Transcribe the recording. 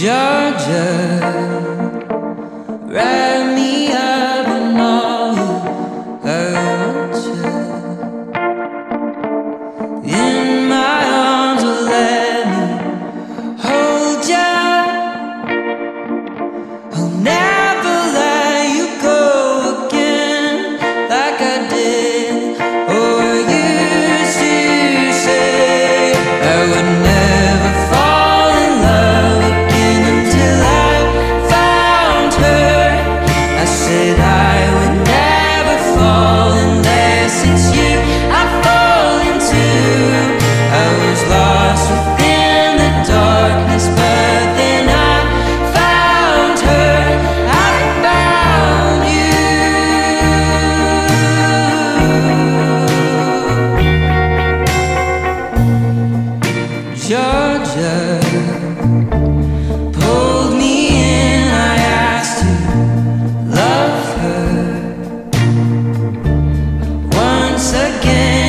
Georgia. Wrap me up in all you heard In my arms, let me hold ya. I'll never Georgia pulled me in. I asked to love her once again.